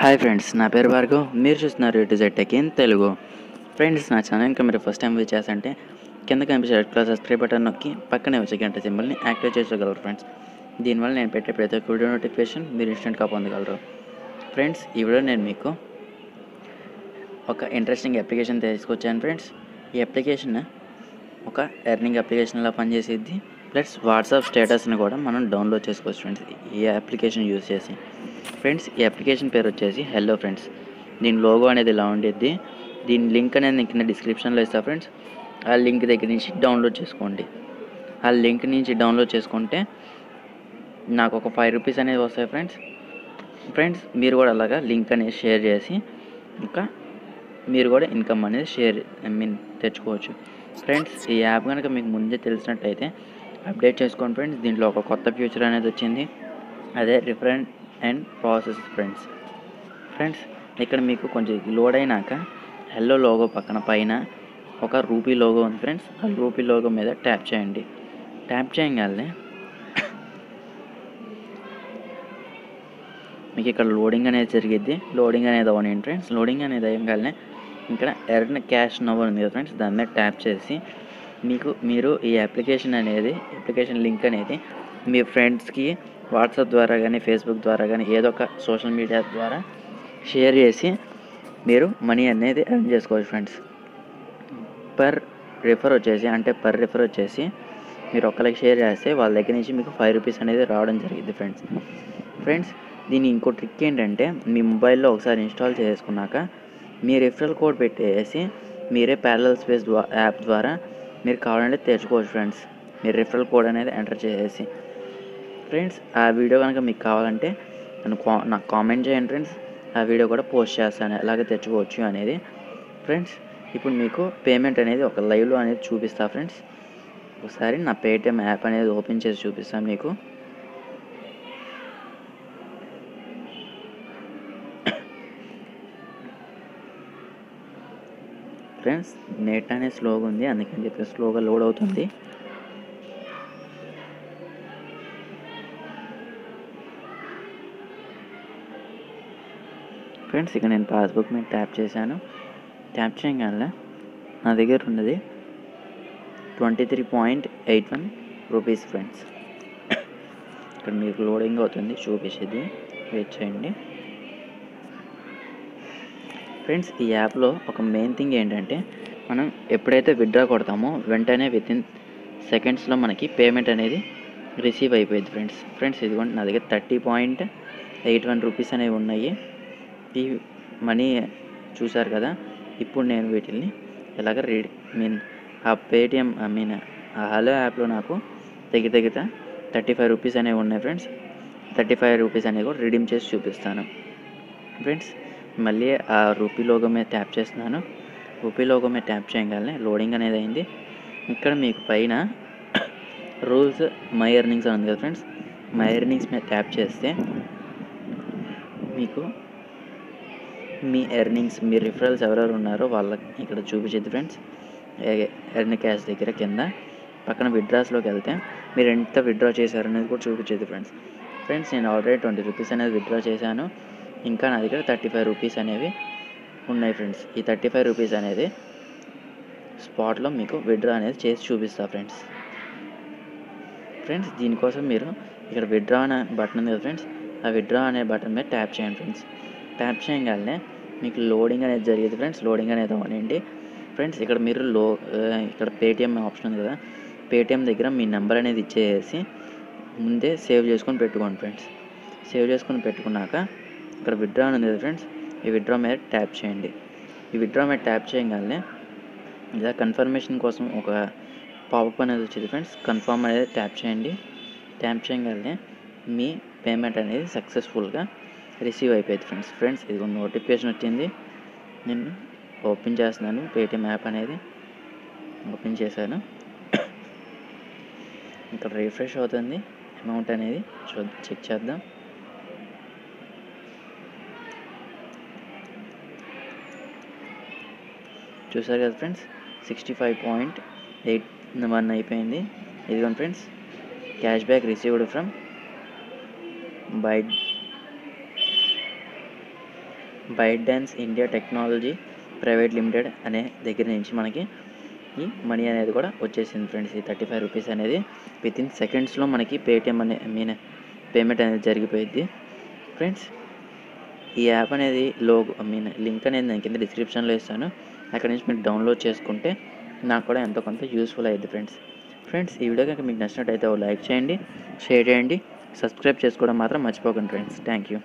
Hi friends నా పేరు భార్గవ్. మీరు చూస్తున్నారు ఇటు Z tech in Telugu. Friends నా ఛానల్ ఇంకా మీరు ఫస్ట్ టైం విజిట్ అంటే కింద కనిపించే రెడ్ కలర్ సబ్స్క్రైబ్ బటన్ నొక్కి పక్కనే వచ్చే గంట సింబల్ని యాక్టివేట్ చేసుకోగలరు ఫ్రెండ్స్ దీనివల్ల నేను పెట్టే ప్రతి ఒక్క వీడియో నోటిఫికేషన్ మీరు ఇన్స్టెంట్గా పొందగలరు. ఫ్రెండ్స్ ఈ వీడియో నేను మీకు ఒక ఇంట్రెస్టింగ్ అప్లికేషన్ తీసుకొచ్చాను ఫ్రెండ్స్ ఈ అప్లికేషన్ ఒక ఎర్నింగ్ అప్లికేషన్లా పనిచేసేది ప్లస్ వాట్సాప్ స్టేటస్ని కూడా మనం డౌన్లోడ్ చేసుకోవచ్చు ఫ్రెండ్స్ ఈ అప్లికేషన్ యూజ్ చేసి. ఫ్రెండ్స్ ఈ అప్లికేషన్ పేరు వచ్చేసి హెల్లో ఫ్రెండ్స్ దీని లోగో అనేది ఇలా ఉండేది దీని లింక్ అనేది నేను కింద డిస్క్రిప్షన్లో ఇస్తాను ఫ్రెండ్స్. ఆ లింక్ దగ్గర నుంచి డౌన్లోడ్ చేసుకోండి. ఆ లింక్ నుంచి డౌన్లోడ్ చేసుకుంటే నాకు ఒక ఫైవ్ రూపీస్ అనేది వస్తాయి ఫ్రెండ్స్. ఫ్రెండ్స్ మీరు కూడా అలాగా లింక్ అనేది షేర్ చేసి ఇంకా మీరు కూడా ఇన్కమ్ అనేది షేర్ ఐ మీన్ తెచ్చుకోవచ్చు. ఫ్రెండ్స్ ఈ యాప్ కనుక మీకు ముందే తెలిసినట్టయితే అప్డేట్ చేసుకోండి ఫ్రెండ్స్. దీంట్లో ఒక కొత్త ఫ్యూచర్ అనేది వచ్చింది. అదే referent and process friends friends ఇక్కడ మీకు కొంచెం లోడ్ అయినాక హెల్లో లోగో పక్కన పైన ఒక రూపీ లోగో ఉంది ఫ్రెండ్స్ ఆ రూపీ లోగో మీద ట్యాప్ చేయండి. ట్యాప్ చేయగానే మీకు ఇక్కడ లోడింగ్ అనేది జరిగిద్ది. లోడింగ్ అనేది అవ్వని ఫ్రెండ్స్ లోడింగ్ అనేది అయ్యగానే ఇక్కడ ఎర్న్ క్యాష్ నవర్ ఉంది కదా ఫ్రెండ్స్ దాని మీద ట్యాప్ చేసి మీకు మీరు ఈ అప్లికేషన్ అనేది అప్లికేషన్ లింక్ అనేది మీ ఫ్రెండ్స్కి వాట్సాప్ ద్వారా కానీ ఫేస్బుక్ ద్వారా కానీ ఏదో ఒక సోషల్ మీడియా ద్వారా షేర్ చేసి మీరు మనీ అనేది ఎర్న్ చేసుకోవచ్చు ఫ్రెండ్స్. పర్ రిఫర్ వచ్చేసి అంటే పర్ రిఫర్ వచ్చేసి మీరు ఒక్కరికి షేర్ చేస్తే వాళ్ళ దగ్గర నుంచి మీకు ఫైవ్ రూపీస్ అనేది రావడం జరిగింది ఫ్రెండ్స్. ఫ్రెండ్స్ దీని ఇంకో ట్రిక్ ఏంటంటే మీ మొబైల్లో ఒకసారి ఇన్స్టాల్ చేసుకున్నాక మీ రిఫరల్ కోడ్ పెట్టేసి మీరే ప్యారలల్ స్పేస్ ద్వారా యాప్ ద్వారా మీరు కావాలంటే తెచ్చుకోవచ్చు ఫ్రెండ్స్. మీరు రిఫరల్ కోడ్ అనేది ఎంటర్ చేసేసి ఫ్రెండ్స్ ఆ వీడియో కనుక మీకు కావాలంటే నన్ను కా నాకు కామెంట్ చేయండి ఫ్రెండ్స్. ఆ వీడియో కూడా పోస్ట్ చేస్తాను. ఎలాగ తెచ్చుకోవచ్చు అనేది. ఫ్రెండ్స్ ఇప్పుడు మీకు పేమెంట్ అనేది ఒక లైవ్లో అనేది చూపిస్తా ఫ్రెండ్స్. ఒకసారి నా పేటిఎం యాప్ అనేది ఓపెన్ చేసి చూపిస్తాను మీకు. ఫ్రెండ్స్ నెట్ అనేది స్లోగా ఉంది. అందుకని చెప్పి స్లోగా లోడ్ అవుతుంది. ఫ్రెండ్స్ ఇక నేను పాస్బుక్ మీద ట్యాప్ చేశాను. ట్యాప్ చేయగానే నా దగ్గర ఉన్నది twenty three point eight one rupees friends. ఇక్కడ మీకు లోడింగ్ అవుతుంది చూపించేది. వెయిట్ చేయండి. ఫ్రెండ్స్ ఈ యాప్లో ఒక మెయిన్ థింగ్ ఏంటంటే మనం ఎప్పుడైతే విత్డ్రా కొడతామో వెంటనే విత్ ఇన్ సెకండ్స్లో మనకి పేమెంట్ అనేది రిసీవ్ అయిపోయింది ఫ్రెండ్స్. ఫ్రెండ్స్ ఇదిగోండి నా దగ్గర thirty point eight one rupees అనేవి ఉన్నాయి. ఈ మనీ చూసారు కదా ఇప్పుడు నేను వీటిని ఎలాగ రీడ్ మీన్ ఆ పేటిఎం ఐ మీన్ ఆ హలో యాప్లో నాకు దగ్గర దగ్గర థర్టీ ఫైవ్ రూపీస్ అనేవి ఉన్నాయి ఫ్రెండ్స్. థర్టీ ఫైవ్ రూపీస్ అనేవి కూడా రిడీమ్ చేసి చూపిస్తాను. ఫ్రెండ్స్ మళ్ళీ ఆ రూపీ లోగో మీద ట్యాప్ చేస్తున్నాను. రూపీ లోగో మీద ట్యాప్ చేయగానే లోడింగ్ అనేది అయింది. ఇక్కడ మీకు పైన రూల్స్ మై ఎర్నింగ్స్ అని ఉంది కదా ఫ్రెండ్స్. మై ఎర్నింగ్స్ మీద ట్యాప్ చేస్తే మీకు మీ ఎర్నింగ్స్ మీ రిఫరల్స్ ఎవరెవరు ఉన్నారో వాళ్ళకి ఇక్కడ చూపించేది ఫ్రెండ్స్ ఎర్న్ క్యాష్ దగ్గర కింద పక్కన విడ్రాస్లోకి వెళ్తే మీరు ఎంత విత్డ్రా చేశారనేది కూడా చూపించేది ఫ్రెండ్స్ ఫ్రెండ్స్ నేను ఆల్రెడీ ట్వంటీ రూపీస్ అనేది విత్డ్రా చేశాను. ఇంకా నా దగ్గర థర్టీ ఫైవ్ రూపీస్ అనేవి ఉన్నాయి ఫ్రెండ్స్ ఈ థర్టీ ఫైవ్ రూపీస్ అనేది స్పాట్లో మీకు విత్డ్రా అనేది చేసి చూపిస్తా ఫ్రెండ్స్ ఫ్రెండ్స్ దీనికోసం మీరు ఇక్కడ విత్డ్రా అనే బటన్ ఉంది కదా ఫ్రెండ్స్ ఆ విత్డ్రా అనే బటన్ మీద ట్యాప్ చేయండి ఫ్రెండ్స్ ట్యాప్ చేయగానే మీకు లోడింగ్ అనేది జరిగేది ఫ్రెండ్స్. లోడింగ్ అనేది అవ్వనండి ఫ్రెండ్స్ ఇక్కడ మీరు లో ఇక్కడ పేటిఎం ఆప్షన్ ఉంది కదా. పేటిఎం దగ్గర మీ నెంబర్ అనేది ఇచ్చేసి ముందే సేవ్ చేసుకొని పెట్టుకోండి ఫ్రెండ్స్. సేవ్ చేసుకొని పెట్టుకున్నాక ఇక్కడ విత్డ్రా అని ఉంది కదా ఫ్రెండ్స్. ఈ విత్డ్రా మీద ట్యాప్ చేయండి. ఈ విత్డ్రా మీద ట్యాప్ చేయగానే ఇలా కన్ఫర్మేషన్ కోసం ఒక పాపప్ అనేది వచ్చింది ఫ్రెండ్స్. కన్ఫర్మ్ అనేది ట్యాప్ చేయండి. ట్యాప్ చేయగానే మీ పేమెంట్ అనేది సక్సెస్ఫుల్గా రిసీవ్ అయిపోయింది ఫ్రెండ్స్. ఫ్రెండ్స్ ఇది నోటిఫికేషన్ వచ్చింది. నేను ఓపెన్ చేస్తున్నాను. పేటిఎం యాప్ అనేది ఓపెన్ చేశాను. ఇక్కడ రిఫ్రెష్ అవుతుంది. అమౌంట్ అనేది చూ చెక్ చేద్దాం. చూసారు కదా friends sixty five point eight one అయిపోయింది. ఇదిగోండి friends cash back received from by ByteDance India technology private limited అనే దగ్గర నుంచి మనకి ఈ మనీ అనేది కూడా వచ్చేసింది ఫ్రెండ్స్ ఈ థర్టీ ఫైవ్ రూపీస్ అనేది విత్ ఇన్ సెకండ్స్లో మనకి పేటిఎం అనే మీన్ పేమెంట్ అనేది జరిగిపోయింది ఫ్రెండ్స్ ఈ యాప్ అనేది లోగో మీన్ లింక్ అనేది నేను కింద డిస్క్రిప్షన్లో ఇస్తాను. అక్కడ నుంచి మీరు డౌన్లోడ్ చేసుకుంటే నాకు కూడా ఎంతో కొంత యూస్ఫుల్ అయ్యింది ఫ్రెండ్స్ ఫ్రెండ్స్ ఈ వీడియో కనుక మీకు నచ్చినట్టయితే లైక్ చేయండి షేర్ చేయండి సబ్స్క్రైబ్ చేసుకోవడం మాత్రం మర్చిపోకండి ఫ్రెండ్స్ థ్యాంక్ యూ